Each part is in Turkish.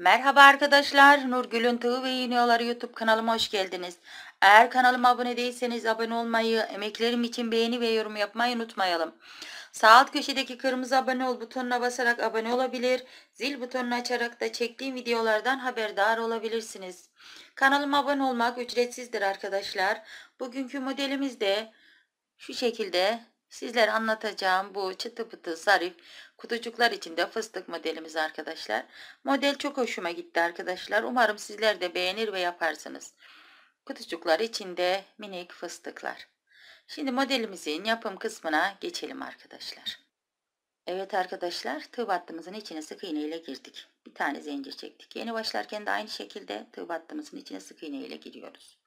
Merhaba arkadaşlar, Nurgül'ün Tığ ve İğneoları YouTube kanalıma hoş geldiniz. Eğer kanalıma abone değilseniz abone olmayı, emeklerim için beğeni ve yorum yapmayı unutmayalım. Sağ alt köşedeki kırmızı abone ol butonuna basarak abone olabilir, zil butonunu açarak da çektiğim videolardan haberdar olabilirsiniz. Kanalıma abone olmak ücretsizdir arkadaşlar. Bugünkü modelimiz de şu şekilde Sizlere anlatacağım bu çıtı pıtı zarif kutucuklar içinde fıstık modelimiz arkadaşlar. Model çok hoşuma gitti arkadaşlar. Umarım sizler de beğenir ve yaparsınız. Kutucuklar içinde minik fıstıklar. Şimdi modelimizin yapım kısmına geçelim arkadaşlar. Evet arkadaşlar tığ battığımızın içine sık iğne ile girdik. Bir tane zincir çektik. Yeni başlarken de aynı şekilde tığ battığımızın içine sık iğne ile giriyoruz.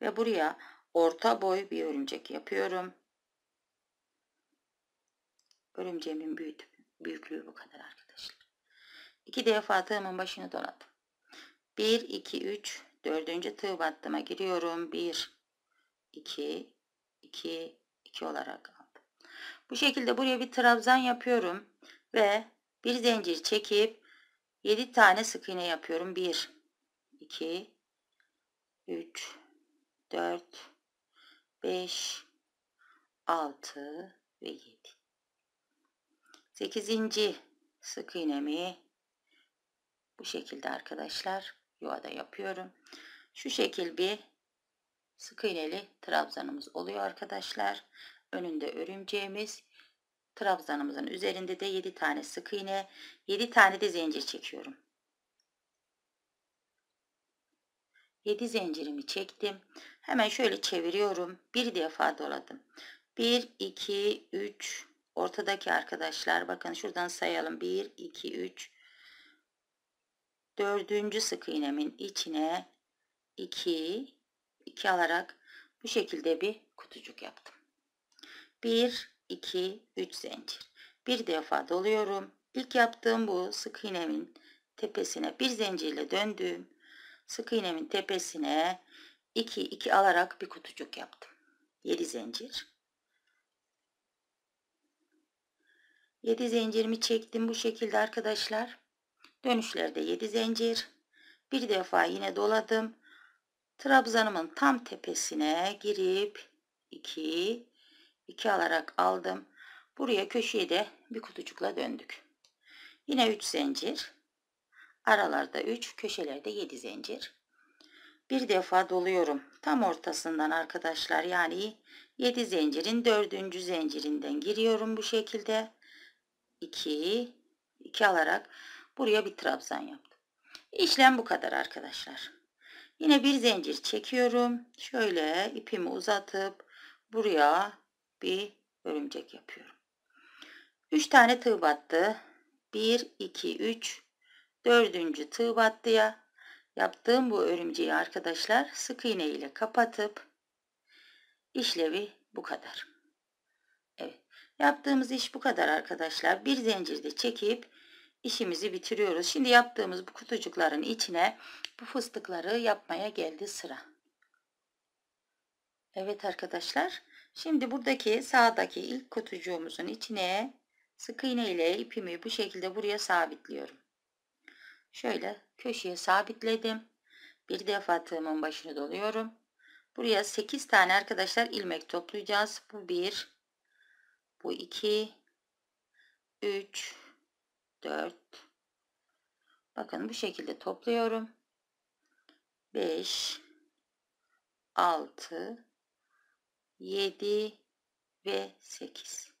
Ve buraya orta boy bir örümcek yapıyorum. Örümceğimin büyük, büyüklüğü bu kadar arkadaşlar. İki defa tığımın başını doladım. 1, 2, 3, dördüncü tığ battıma giriyorum. 1, 2, 2, 2 olarak aldım. Bu şekilde buraya bir trabzan yapıyorum. Ve bir zincir çekip 7 tane sık iğne yapıyorum. 1, 2, 3, 4, 5, 6 ve 7. 8. sık iğnemi bu şekilde arkadaşlar yuvada yapıyorum. Şu şekil bir sık iğneli trabzanımız oluyor arkadaşlar. Önünde örümceğimiz. Trabzanımızın üzerinde de 7 tane sık iğne, 7 tane de zincir çekiyorum. 7 zincirimi çektim. Hemen şöyle çeviriyorum. Bir defa doladım. 1 2 3 Ortadaki arkadaşlar bakın şuradan sayalım. 1, 2, 3. Dördüncü sık iğnemin içine 2, 2 alarak bu şekilde bir kutucuk yaptım. 1, 2, 3 zincir. Bir defa doluyorum. İlk yaptığım bu sık iğnemin tepesine bir zincirle döndüm. Sık iğnemin tepesine 2, 2 alarak bir kutucuk yaptım. 7 zincir. 7 zincirimi çektim bu şekilde arkadaşlar. Dönüşlerde 7 zincir. Bir defa yine doladım. Trabzanımın tam tepesine girip 2 2 alarak aldım. Buraya köşeye de bir kutucukla döndük. Yine 3 zincir. Aralarda 3, köşelerde 7 zincir. Bir defa doluyorum. Tam ortasından arkadaşlar yani 7 zincirin 4. zincirinden giriyorum bu şekilde. 2 2 alarak buraya bir trabzan yaptım. İşlem bu kadar arkadaşlar. Yine bir zincir çekiyorum. Şöyle ipimi uzatıp buraya bir örümcek yapıyorum. 3 tane tığ battı. 1 2 3 dördüncü tığ battıya yaptığım bu örümceği arkadaşlar sık iğne ile kapatıp işlevi bu kadar. Yaptığımız iş bu kadar arkadaşlar. Bir zincirde çekip işimizi bitiriyoruz. Şimdi yaptığımız bu kutucukların içine bu fıstıkları yapmaya geldi sıra. Evet arkadaşlar. Şimdi buradaki sağdaki ilk kutucuğumuzun içine sık iğne ile ipimi bu şekilde buraya sabitliyorum. Şöyle köşeye sabitledim. Bir defa tığımın başını doluyorum. Buraya 8 tane arkadaşlar ilmek toplayacağız. Bu 1 bu 2, 3, 4. Bakın bu şekilde topluyorum. 5, 6, 7 ve 8.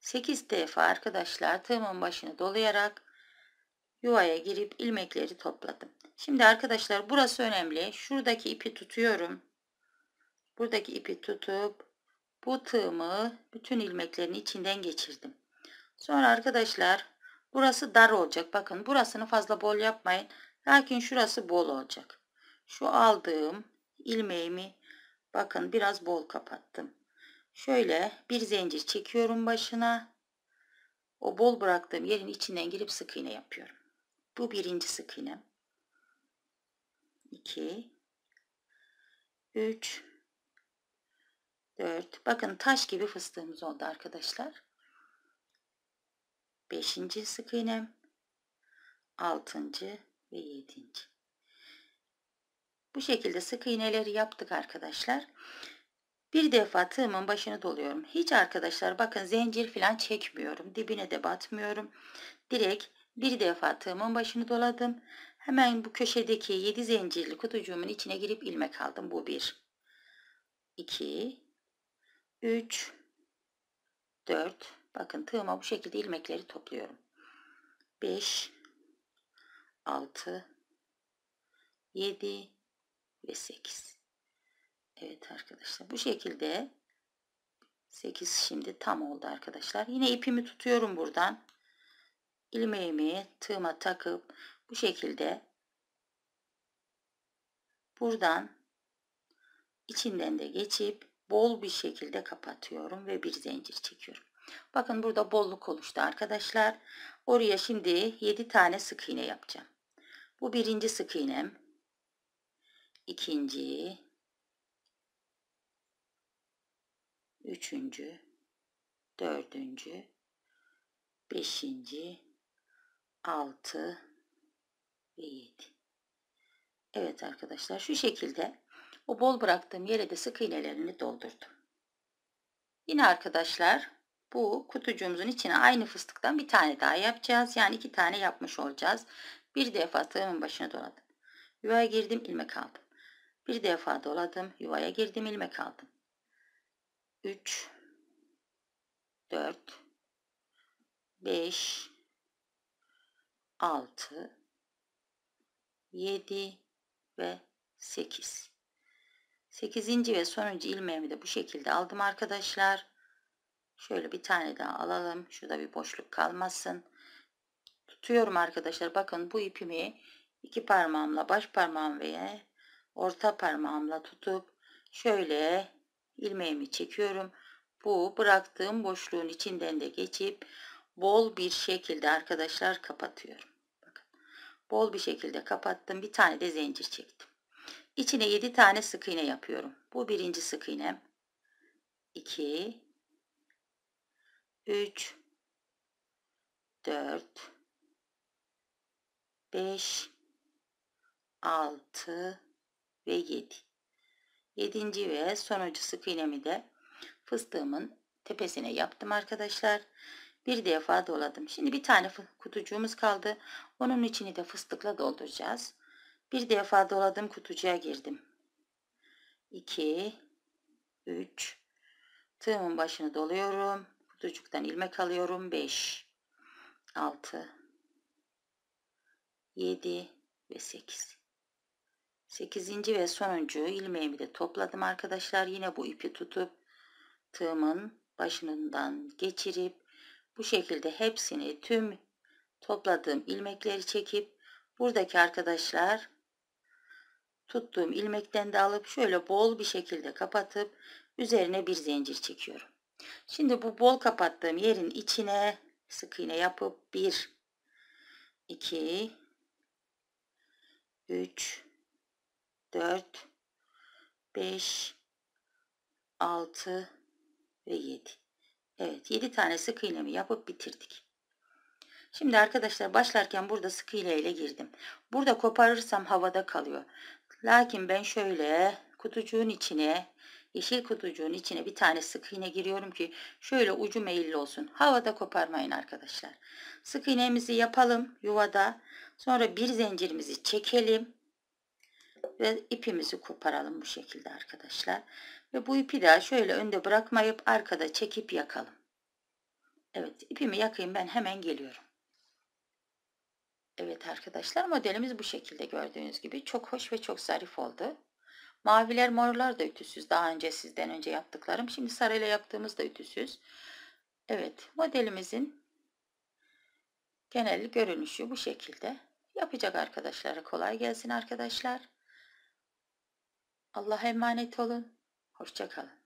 8 defa arkadaşlar tığımın başını dolayarak yuvaya girip ilmekleri topladım. Şimdi arkadaşlar burası önemli. Şuradaki ipi tutuyorum. Buradaki ipi tutup bu tığımı bütün ilmeklerin içinden geçirdim. Sonra arkadaşlar burası dar olacak. Bakın burasını fazla bol yapmayın. Lakin şurası bol olacak. Şu aldığım ilmeğimi bakın biraz bol kapattım. Şöyle bir zincir çekiyorum başına. O bol bıraktığım yerin içinden girip sık iğne yapıyorum. Bu birinci sık iğnem. 2 3 4. Bakın taş gibi fıstığımız oldu arkadaşlar. 5. sık iğnem. altıncı ve yedinci. Bu şekilde sık iğneleri yaptık arkadaşlar. Bir defa tığımın başını doluyorum. Hiç arkadaşlar bakın zincir falan çekmiyorum. Dibine de batmıyorum. Direkt bir defa tığımın başını doladım. Hemen bu köşedeki 7 zincirli kutucuğumun içine girip ilmek aldım. Bu 1, 2, 3, 4. Bakın tığıma bu şekilde ilmekleri topluyorum. 5, 6, 7 ve 8. Evet arkadaşlar bu şekilde 8 şimdi tam oldu arkadaşlar. Yine ipimi tutuyorum buradan. ilmeğimi tığıma takıp bu şekilde buradan içinden de geçip bol bir şekilde kapatıyorum ve bir zincir çekiyorum. Bakın burada bolluk oluştu arkadaşlar. Oraya şimdi 7 tane sık iğne yapacağım. Bu birinci sık iğnem. ikinci, üçüncü, dördüncü, beşinci, altı ve yedi. Evet arkadaşlar şu şekilde o bol bıraktığım yere de sık iğnelerini doldurdum. Yine arkadaşlar bu kutucuğumuzun içine aynı fıstıktan bir tane daha yapacağız. Yani iki tane yapmış olacağız. Bir defa tığımın başına doladım. Yuvaya girdim ilmek aldım. Bir defa doladım. Yuvaya girdim ilmek aldım. 3 4 5 6 7 ve 8 8. ve sonuncu ilmeğimi de bu şekilde aldım arkadaşlar. Şöyle bir tane daha alalım. Şurada bir boşluk kalmasın. Tutuyorum arkadaşlar. Bakın bu ipimi iki parmağımla baş parmağım ve orta parmağımla tutup şöyle ilmeğimi çekiyorum. Bu bıraktığım boşluğun içinden de geçip bol bir şekilde arkadaşlar kapatıyorum. Bakın bol bir şekilde kapattım. Bir tane de zincir çektim. İçine 7 tane sık iğne yapıyorum. Bu birinci sık iğnem. 2 3 4 5 6 ve 7 7. ve sonuncu sık iğnemi de fıstığımın tepesine yaptım arkadaşlar. Bir defa doladım. Şimdi bir tane kutucuğumuz kaldı. Onun içini de fıstıkla dolduracağız bir defa doladım kutucuğa girdim. 2 3 tığımın başını doluyorum. Kutucuktan ilmek alıyorum. 5 6 7 ve 8 8. ve sonuncu ilmeğimi de topladım arkadaşlar. Yine bu ipi tutup tığımın başından geçirip bu şekilde hepsini tüm topladığım ilmekleri çekip buradaki arkadaşlar tuttuğum ilmekten de alıp şöyle bol bir şekilde kapatıp üzerine bir zincir çekiyorum. Şimdi bu bol kapattığım yerin içine sık iğne yapıp 1 2 3 4 5 6 ve 7 Evet 7 tane sık iğnemi yapıp bitirdik. Şimdi arkadaşlar başlarken burada sık iğne ile girdim. Burada koparırsam havada kalıyor. Lakin ben şöyle kutucuğun içine yeşil kutucuğun içine bir tane sık iğne giriyorum ki şöyle ucu meyilli olsun. Havada koparmayın arkadaşlar. Sık iğnemizi yapalım yuvada. Sonra bir zincirimizi çekelim. Ve ipimizi koparalım bu şekilde arkadaşlar. Ve bu ipi de şöyle önde bırakmayıp arkada çekip yakalım. Evet ipimi yakayım ben hemen geliyorum. Evet arkadaşlar modelimiz bu şekilde gördüğünüz gibi çok hoş ve çok zarif oldu. Maviler morlar da ütüsüz. Daha önce sizden önce yaptıklarım. Şimdi sarıyla yaptığımız da ütüsüz. Evet modelimizin genel görünüşü bu şekilde. Yapacak arkadaşlara kolay gelsin arkadaşlar. Allah'a emanet olun. Hoşçakalın.